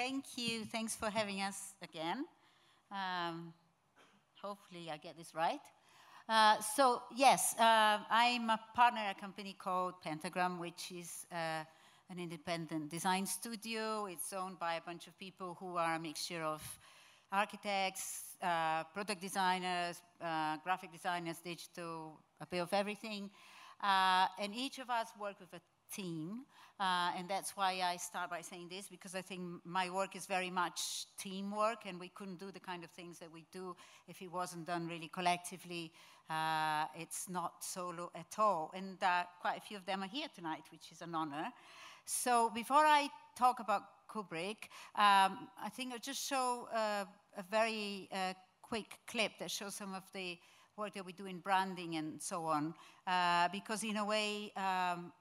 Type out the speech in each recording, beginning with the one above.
thank you. Thanks for having us again. Um, hopefully, I get this right. Uh, so, yes, uh, I'm a partner at a company called Pentagram, which is uh, an independent design studio. It's owned by a bunch of people who are a mixture of architects, uh, product designers, uh, graphic designers, digital, a bit of everything. Uh, and each of us work with a team. Uh, and that's why I start by saying this, because I think my work is very much teamwork, and we couldn't do the kind of things that we do if it wasn't done really collectively. Uh, it's not solo at all. And uh, quite a few of them are here tonight, which is an honor. So before I talk about Kubrick, um, I think I'll just show uh, a very uh, quick clip that shows some of the work that we do in branding and so on, uh, because in a way, um,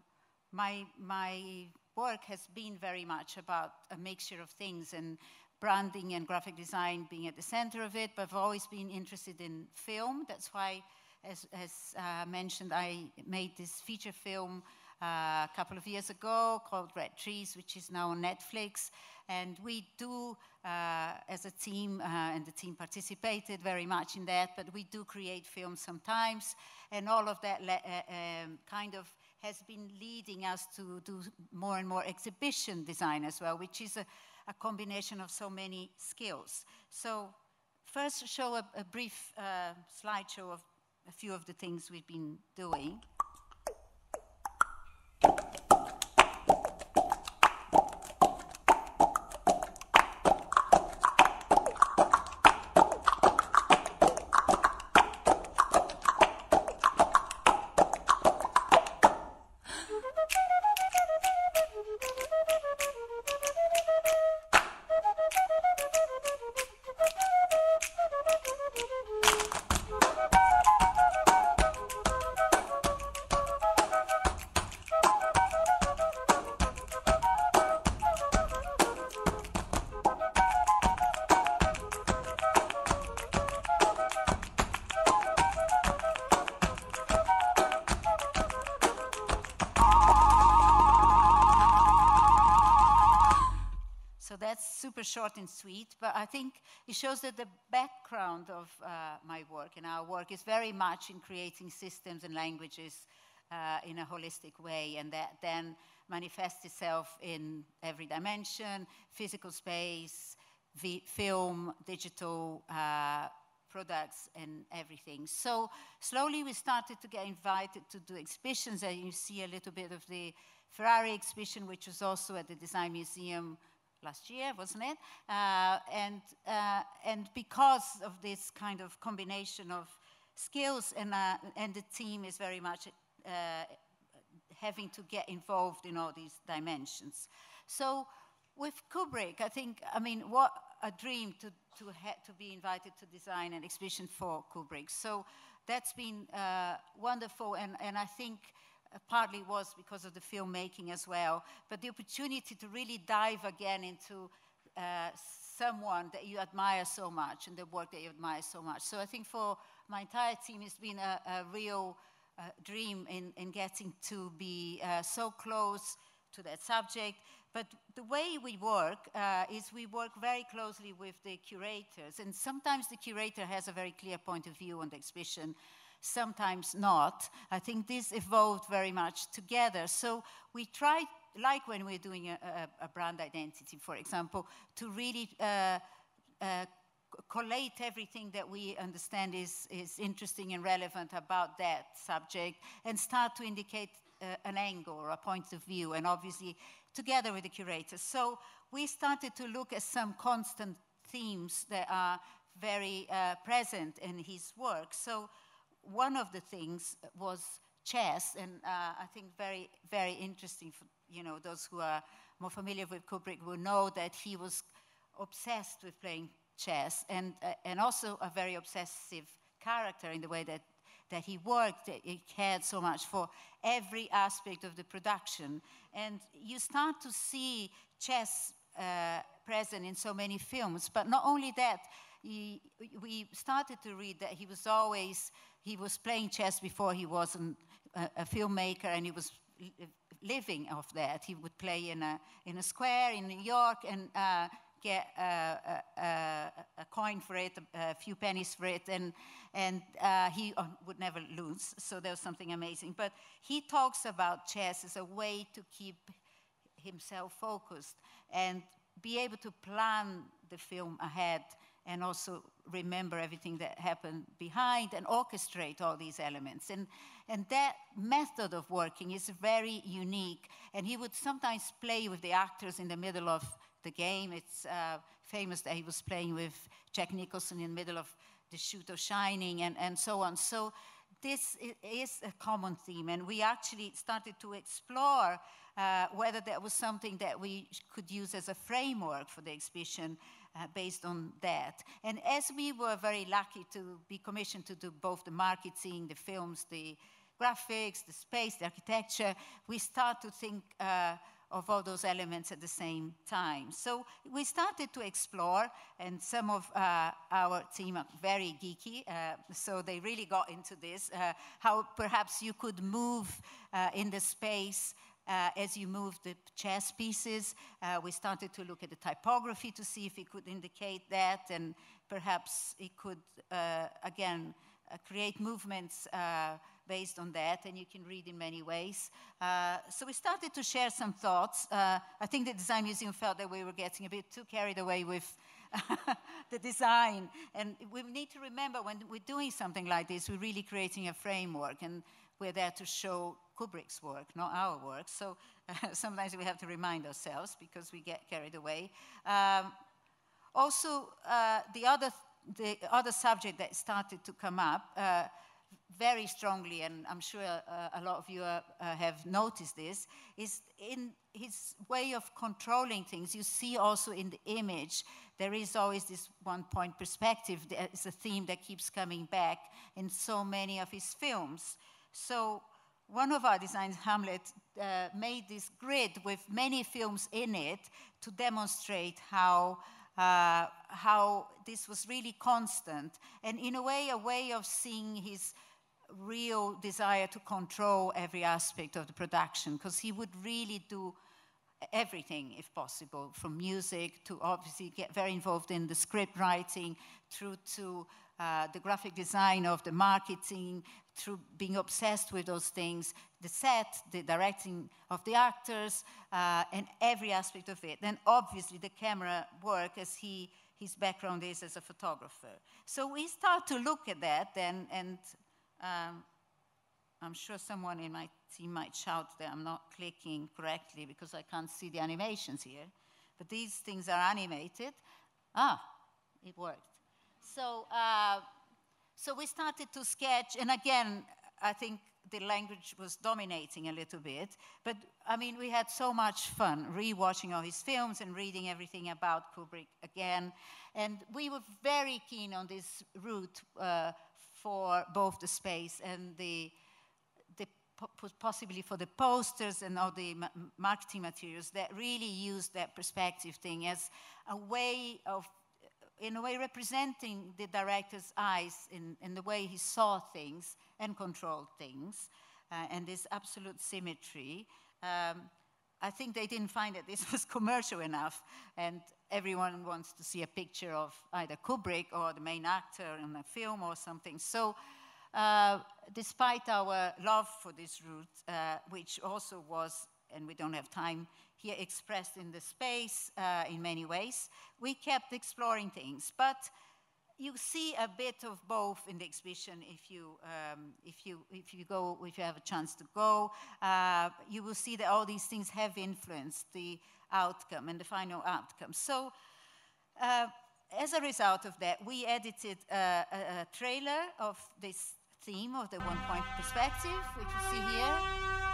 my, my work has been very much about a mixture of things and branding and graphic design being at the center of it, but I've always been interested in film. That's why, as, as uh, mentioned, I made this feature film uh, a couple of years ago called Red Trees, which is now on Netflix. And we do, uh, as a team, uh, and the team participated very much in that, but we do create films sometimes. And all of that uh, um, kind of has been leading us to do more and more exhibition design as well, which is a, a combination of so many skills. So first show a, a brief uh, slideshow of a few of the things we've been doing. Short and sweet, but I think it shows that the background of uh, my work and our work is very much in creating systems and languages uh, in a holistic way, and that then manifests itself in every dimension physical space, film, digital. Uh, products and everything. So slowly we started to get invited to do exhibitions and you see a little bit of the Ferrari exhibition, which was also at the Design Museum last year, wasn't it? Uh, and, uh, and because of this kind of combination of skills, and, uh, and the team is very much uh, having to get involved in all these dimensions. So with Kubrick, I think, I mean, what a dream to, to, to be invited to design an exhibition for Kubrick. So that's been uh, wonderful, and, and I think partly was because of the filmmaking as well, but the opportunity to really dive again into uh, someone that you admire so much and the work that you admire so much. So I think for my entire team, it's been a, a real uh, dream in, in getting to be uh, so close to that subject. But the way we work uh, is we work very closely with the curators, and sometimes the curator has a very clear point of view on the exhibition, sometimes not. I think this evolved very much together. So we try, like when we're doing a, a, a brand identity, for example, to really uh, uh, collate everything that we understand is, is interesting and relevant about that subject and start to indicate uh, an angle or a point of view, and obviously together with the curators. So we started to look at some constant themes that are very uh, present in his work. So one of the things was chess, and uh, I think very, very interesting for you know those who are more familiar with Kubrick will know that he was obsessed with playing chess, and uh, and also a very obsessive character in the way that that he worked. He cared so much for every aspect of the production, and you start to see chess uh, present in so many films. But not only that. He, we started to read that he was always he was playing chess before he was an, a, a, filmmaker and he was living off that. He would play in a, in a square in New York and uh, get a, a, a, coin for it, a, few pennies for it, and, and uh, he uh, would never lose. So there was something amazing. But he talks about chess as a way to keep himself focused and be able to plan the film ahead and also remember everything that happened behind and orchestrate all these elements. And, and that method of working is very unique. And he would sometimes play with the actors in the middle of the game. It's uh, famous that he was playing with Jack Nicholson in the middle of the shoot of Shining and, and so on. So this is a common theme, and we actually started to explore uh, whether that was something that we could use as a framework for the exhibition uh, based on that. And as we were very lucky to be commissioned to do both the marketing, the films, the graphics, the space, the architecture, we start to think uh, of all those elements at the same time. So we started to explore, and some of uh, our team are very geeky, uh, so they really got into this, uh, how perhaps you could move uh, in the space uh, as you move the chess pieces. Uh, we started to look at the typography to see if it could indicate that, and perhaps it could, again, create movements based on that, and you can read in many ways. Uh, so we started to share some thoughts. Uh, I think the Design Museum felt that we were getting a bit too carried away with the design. And we need to remember when we're doing something like this, we're really creating a framework, and we're there to show Kubrick's work, not our work. So sometimes we have to remind ourselves because we get carried away. Um, also, uh, the other the other subject that started to come up uh, very strongly, and I'm sure uh, a lot of you uh, uh, have noticed this, is in his way of controlling things. You see also in the image, there is always this one point perspective. It's a theme that keeps coming back in so many of his films. So, one of our designs, Hamlet, uh, made this grid with many films in it to demonstrate how. Uh, how this was really constant, and in a way, a way of seeing his real desire to control every aspect of the production because he would really do everything if possible from music to obviously get very involved in the script writing through to uh, the graphic design of the marketing through being obsessed with those things the set the directing of the actors uh, and every aspect of it Then obviously the camera work as he his background is as a photographer so we start to look at that and, and um, I'm sure someone in my team might shout that I'm not clicking correctly because I can't see the animations here. But these things are animated. Ah, it worked. So, uh, so we started to sketch, and again, I think the language was dominating a little bit. But I mean, we had so much fun rewatching all his films and reading everything about Kubrick again. And we were very keen on this route. Uh, for both the space and the, the possibly for the posters and all the marketing materials that really use that perspective thing as a way of in a way representing the director's eyes in, in the way he saw things and controlled things uh, and this absolute symmetry um, I think they didn't find that this was commercial enough, and everyone wants to see a picture of either Kubrick or the main actor in a film or something. So, uh, despite our love for this route, uh, which also was, and we don't have time here, expressed in the space uh, in many ways, we kept exploring things. But you see a bit of both in the exhibition if you, um, if you, if you go, if you have a chance to go. Uh, you will see that all these things have influenced the outcome and the final outcome. So, uh, as a result of that, we edited a, a, a trailer of this theme of the one point perspective, which you see here.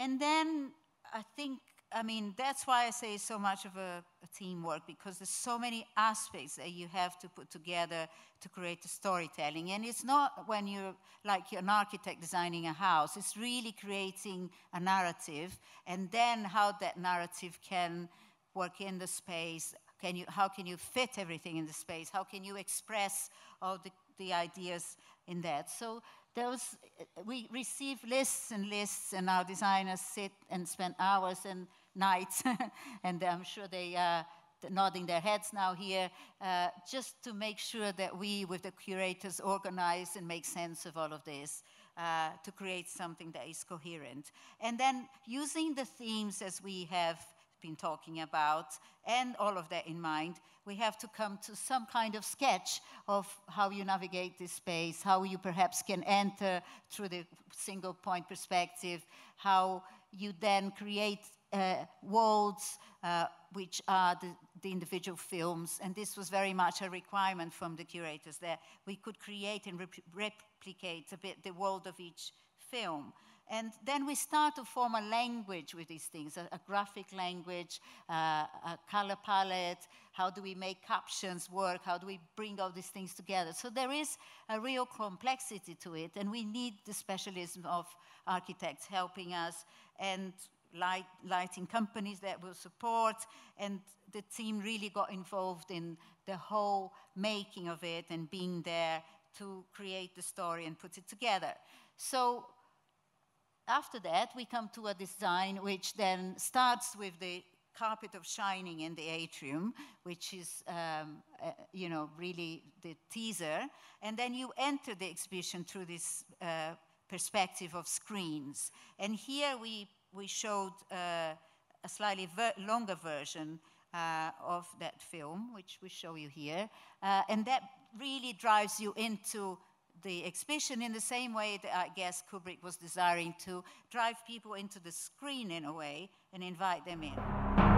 And then I think, I mean, that's why I say so much of a, a teamwork because there's so many aspects that you have to put together to create the storytelling. And it's not when you're like you're an architect designing a house, it's really creating a narrative and then how that narrative can work in the space. Can you, how can you fit everything in the space? How can you express all the, the ideas in that? So those, we receive lists and lists, and our designers sit and spend hours and nights, and I'm sure they are nodding their heads now here, uh, just to make sure that we, with the curators, organize and make sense of all of this. Uh, to create something that is coherent. And then using the themes as we have been talking about and all of that in mind, we have to come to some kind of sketch of how you navigate this space, how you perhaps can enter through the single point perspective, how you then create uh, worlds, uh, which are the, the, individual films. And this was very much a requirement from the curators that we could create and rep replicate a bit the world of each film. And then we start to form a language with these things, a, a graphic language, uh, a color palette. How do we make captions work? How do we bring all these things together? So there is a real complexity to it, and we need the specialism of architects helping us and light, lighting companies that will support. And the team really got involved in the whole making of it and being there to create the story and put it together. So after that, we come to a design which then starts with the carpet of shining in the atrium, which is, um, uh, you know, really the teaser. And then you enter the exhibition through this uh, perspective of screens. And here we, we showed uh, a slightly ver longer version uh, of that film, which we show you here. Uh, and that really drives you into the exhibition in the same way that uh, I guess Kubrick was desiring to drive people into the screen in a way and invite them in.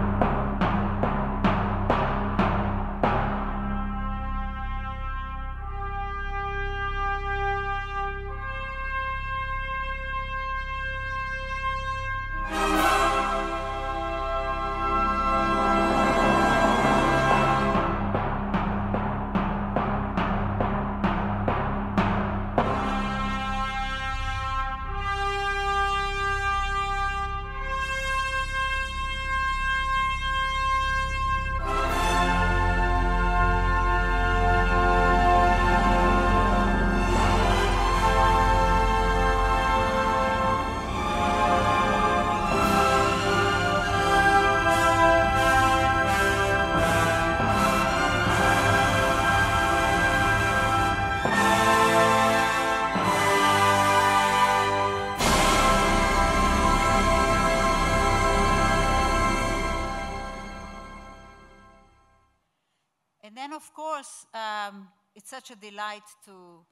Um, such a delight to,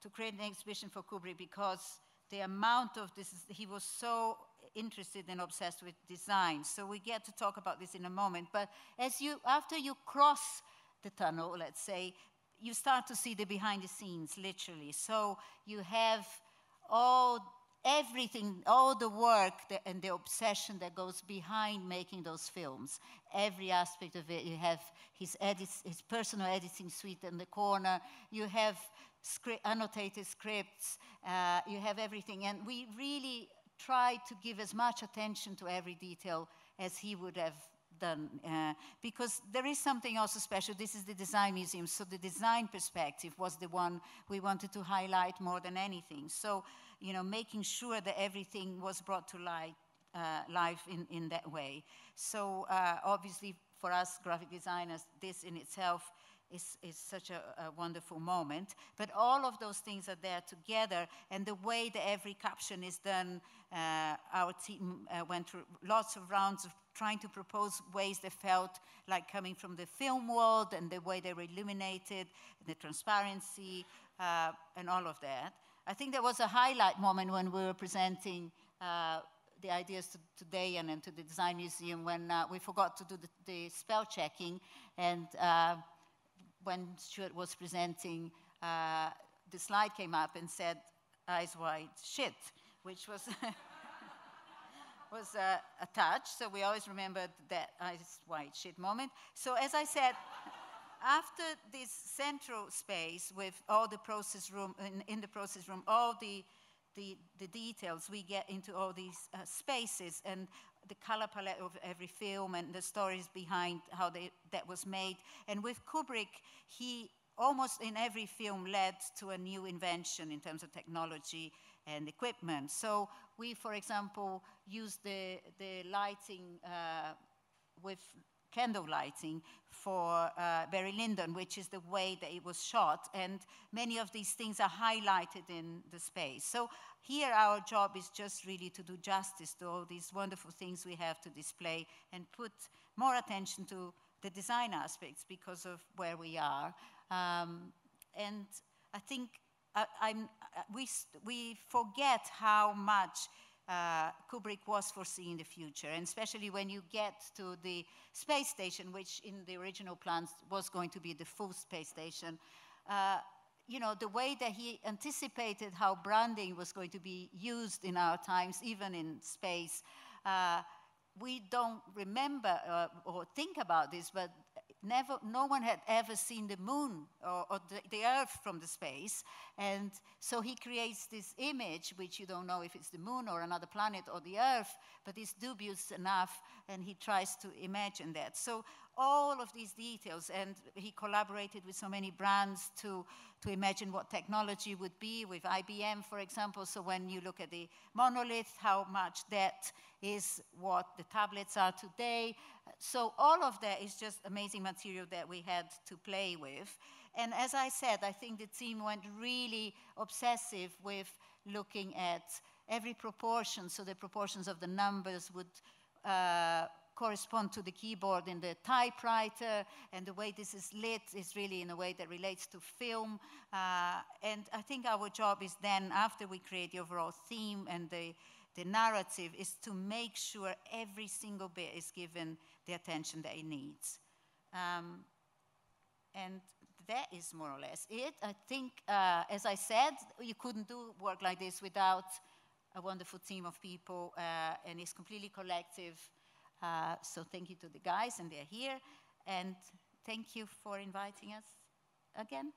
to create an exhibition for Kubrick because the amount of this, he was so interested and obsessed with design. So we get to talk about this in a moment. But as you, after you cross the tunnel, let's say, you start to see the behind the scenes, literally. So you have all everything, all the work that, and the obsession that goes behind making those films. Every aspect of it. You have his, edits, his personal editing suite in the corner. You have script, annotated scripts. Uh, you have everything. And we really try to give as much attention to every detail as he would have done uh, because there is something also special. This is the design museum, so the design perspective was the one we wanted to highlight more than anything. So you know, making sure that everything was brought to light, uh, life in, in that way. So uh, obviously for us graphic designers, this in itself is, is such a, a, wonderful moment. But all of those things are there together, and the way that every caption is done, uh, our team uh, went through lots of rounds of trying to propose ways they felt like coming from the film world, and the way they were illuminated, the transparency, uh, and all of that. I think there was a highlight moment when we were presenting uh, the ideas to, today and, and, to the Design Museum when uh, we forgot to do the, the spell checking. And uh, when Stuart was presenting, uh, the slide came up and said, eyes wide shit, which was, was uh, a touch. So we always remembered that ice white shit moment. So as I said, after this central space with all the process room, in, in the process room, all the, the, the, details, we get into all these uh, spaces and the color palette of every film and the stories behind how they, that was made. And with Kubrick, he almost in every film led to a new invention in terms of technology and equipment. So we, for example, use the, the lighting uh, with candle lighting for uh, Barry Lyndon, which is the way that it was shot. And many of these things are highlighted in the space. So here our job is just really to do justice to all these wonderful things we have to display and put more attention to the design aspects because of where we are. Um, and I think uh, uh, we, we forget how much uh, Kubrick was foreseeing the future, and especially when you get to the space station, which in the original plans was going to be the full space station. Uh, you know, the way that he anticipated how branding was going to be used in our times, even in space, uh, we don't remember uh, or think about this, but never, no one had ever seen the moon or, or the, the, earth from the space. And so he creates this image, which you don't know if it's the moon or another planet or the earth, but it's dubious enough, and he tries to imagine that. So all of these details, and he collaborated with so many brands to, to imagine what technology would be with IBM, for example. So when you look at the monolith, how much that is what the tablets are today. So all of that is just amazing material that we had to play with. And as I said, I think the team went really obsessive with looking at every proportion, so the proportions of the numbers would uh, correspond to the keyboard in the typewriter, and the way this is lit is really in a way that relates to film. Uh, and I think our job is then, after we create the overall theme and the, the narrative, is to make sure every single bit is given the attention that it needs. Um, and that is more or less it. I think, uh, as I said, you couldn't do work like this without a wonderful team of people, uh, and it's completely collective. Uh, so thank you to the guys, and they're here. And thank you for inviting us again.